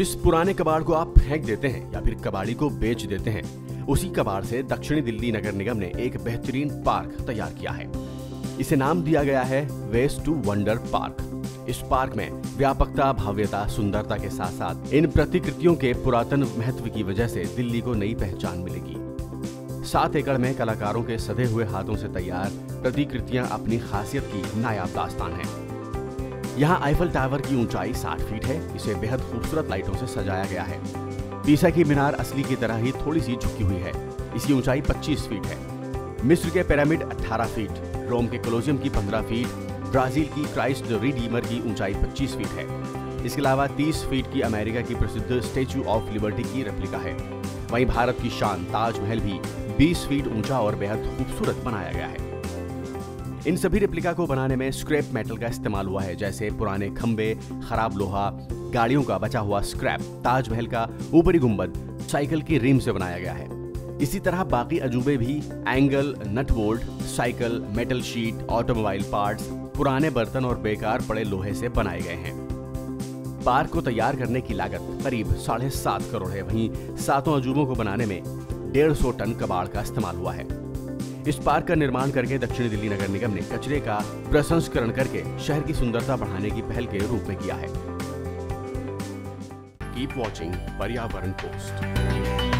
जिस पुराने कबाड़ को आप फेंक देते हैं या फिर कबाड़ी को बेच देते हैं, उसी कबाड़ से दक्षिणी दिल्ली नगर निगम ने एक बेहतरीन पार्क तैयार किया है। इसे नाम दिया गया है वेस्ट टू वंडर पार्क इस पार्क में व्यापकता, भव्यता, सुंदरता के साथ साथ इन प्रतिकृतियों के पुरातन महत्व की वजह से दिल्ली को नई पहचान मिलेगी। सात एकड़ में कलाकारों के सधे हुए हाथों से तैयार प्रतिकृतियाँ अपनी खासियत की नायाब दास्तान है। यहाँ आईफल टावर की ऊंचाई 60 फीट है। इसे बेहद खूबसूरत लाइटों से सजाया गया है। पीसा की मीनार असली की तरह ही थोड़ी सी झुकी हुई है। इसकी ऊंचाई 25 फीट है। मिस्र के पिरामिड 18 फीट रोम के कोलोजियम की 15 फीट ब्राज़ील की क्राइस्ट रिडीमर की ऊंचाई 25 फीट है। इसके अलावा 30 फीट की अमेरिका की प्रसिद्ध स्टेच्यू ऑफ़ लिबर्टी की रेप्लिका है। वहीं भारत की शान, ताजमहल भी 20 फीट ऊँचा और बेहद खूबसूरत बनाया गया है। इन सभी रेप्लिका को बनाने में स्क्रैप मेटल का इस्तेमाल हुआ है, जैसे पुराने खंबे, खराब लोहा, गाड़ियों का बचा हुआ स्क्रैप ताजमहल का ऊपरी गुंबद साइकिल की रिम से बनाया गया है। इसी तरह बाकी अजूबे भी angle nut bolt cycle metal sheet automobile parts पुराने बर्तन और बेकार पड़े लोहे से बनाए गए हैं। पार्क को तैयार करने की लागत करीब साढ़े सात करोड़ है। वहीं सातों अजूबों को बनाने में डेढ़ सौ टन कबाड़ का इस्तेमाल हुआ है। इस पार्क का निर्माण करके दक्षिणी दिल्ली नगर निगम ने कचरे का प्रसंस्करण करके शहर की सुंदरता बढ़ाने की पहल के रूप में किया है। कीप वॉचिंग पर्यावरण पोस्ट